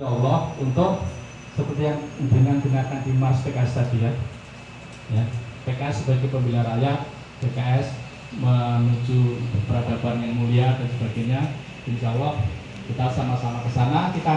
Ya Allah untuk seperti yang dengan dengarkan di Mars PKS tadi ya, ya PKS sebagai pembela rakyat, PKS menuju peradaban yang mulia dan sebagainya. Insya Allah kita sama-sama ke sana. Kita